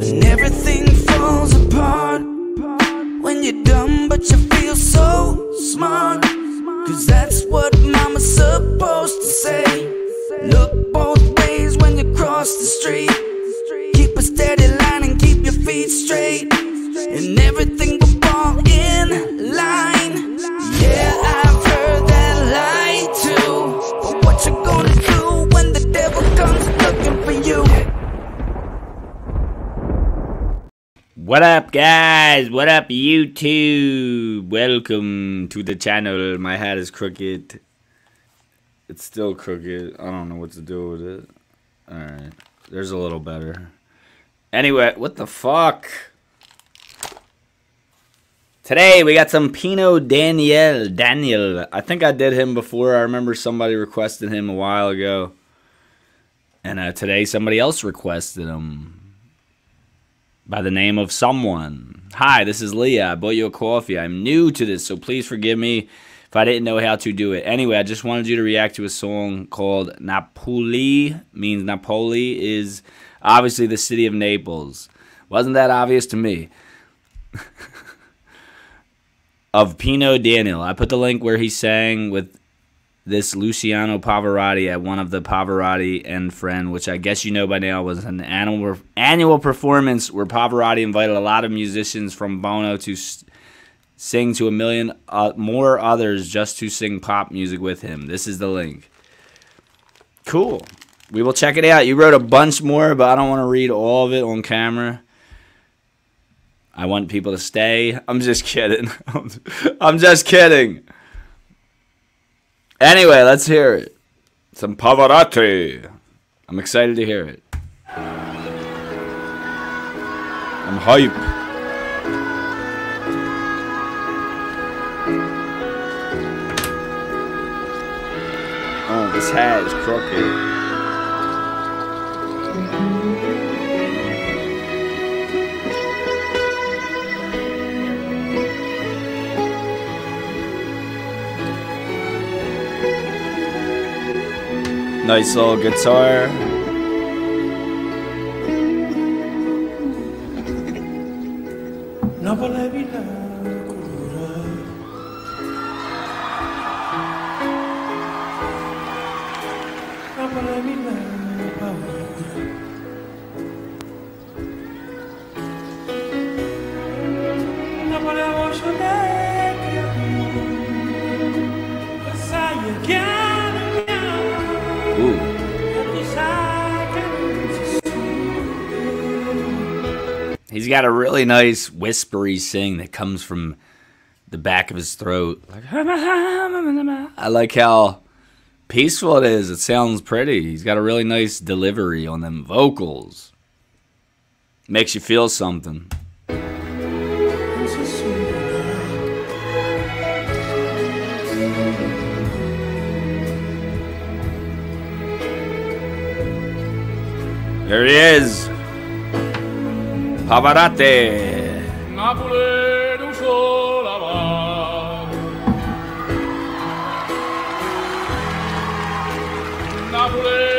When everything falls apart. When you're dumb, but you feel so smart. Cause that's what mama's supposed to say. Look both ways when you cross the street. What up, guys? What up, YouTube? Welcome to the channel. My hat is crooked. It's still crooked. I don't know what to do with it. Alright. There's a little better. Anyway, what the fuck? Today we got some Pino Daniel. Daniel. I think I did him before. I remember somebody requested him a while ago. And uh, today somebody else requested him by the name of someone. Hi, this is Leah. I bought you a coffee. I'm new to this, so please forgive me if I didn't know how to do it. Anyway, I just wanted you to react to a song called Napoli, means Napoli is obviously the city of Naples. Wasn't that obvious to me? of Pino Daniel. I put the link where he sang with this Luciano Pavarotti at one of the Pavarotti and Friend, which I guess you know by now was an annual annual performance where Pavarotti invited a lot of musicians from Bono to sing to a million uh, more others just to sing pop music with him. This is the link. Cool. We will check it out. You wrote a bunch more, but I don't want to read all of it on camera. I want people to stay. I'm just kidding. I'm just kidding. Anyway, let's hear it. Some Pavarotti. I'm excited to hear it. I'm hype. Oh, this hat is crooked. Nice little guitar. Non He's got a really nice whispery sing that comes from the back of his throat. I like how peaceful it is. It sounds pretty. He's got a really nice delivery on them vocals. Makes you feel something. There he is. Pavarotti. Napoli. Napoli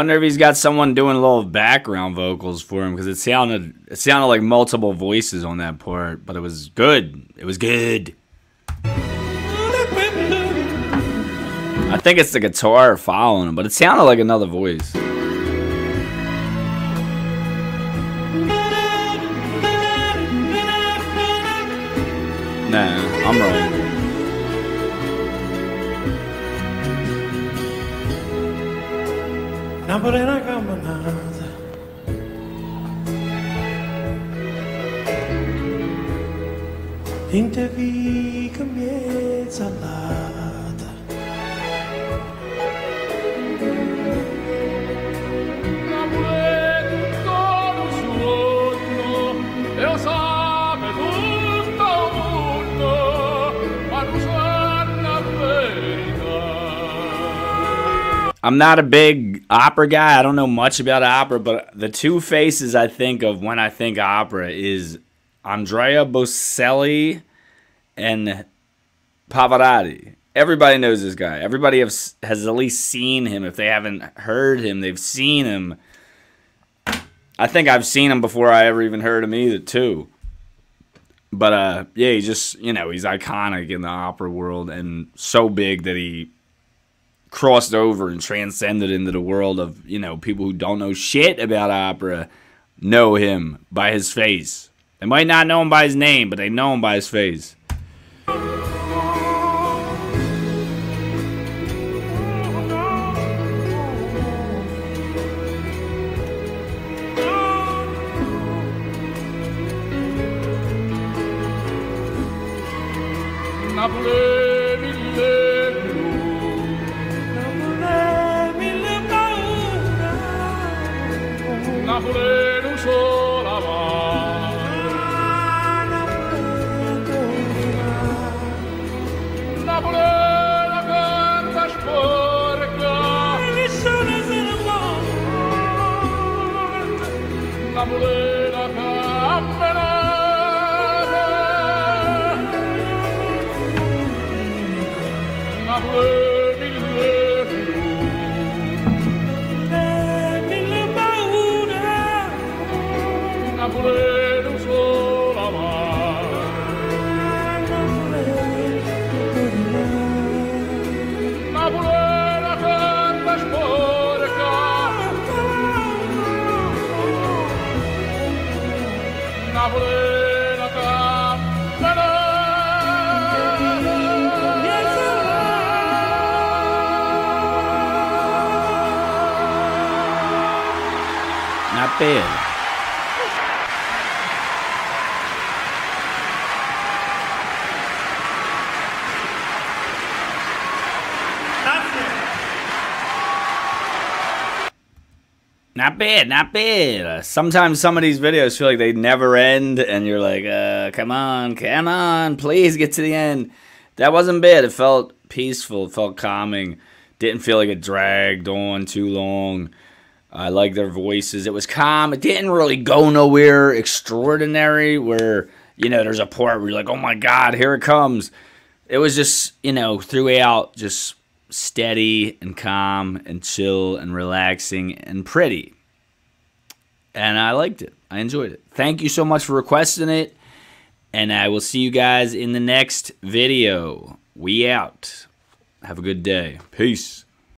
wonder if he's got someone doing a little background vocals for him because it sounded it sounded like multiple voices on that part, but it was good. It was good. I think it's the guitar following him, but it sounded like another voice. Nah, I'm wrong. Napoli è una camminata In te I'm not a big opera guy. I don't know much about opera, but the two faces I think of when I think opera is Andrea Bocelli and Pavarotti. Everybody knows this guy. Everybody has, has at least seen him. If they haven't heard him, they've seen him. I think I've seen him before I ever even heard him either, too. But uh, yeah, he just you know he's iconic in the opera world and so big that he crossed over and transcended into the world of you know people who don't know shit about opera know him by his face. They might not know him by his name, but they know him by his face. Napoli mille camminata. Not bad. Not bad, not bad. Uh, sometimes some of these videos feel like they never end, and you're like, uh, come on, come on, please get to the end. That wasn't bad. It felt peaceful, it felt calming. Didn't feel like it dragged on too long. I like their voices. It was calm. It didn't really go nowhere extraordinary where, you know, there's a part where you're like, oh my God, here it comes. It was just, you know, throughout, just steady and calm and chill and relaxing and pretty. And I liked it. I enjoyed it. Thank you so much for requesting it. And I will see you guys in the next video. We out. Have a good day. Peace.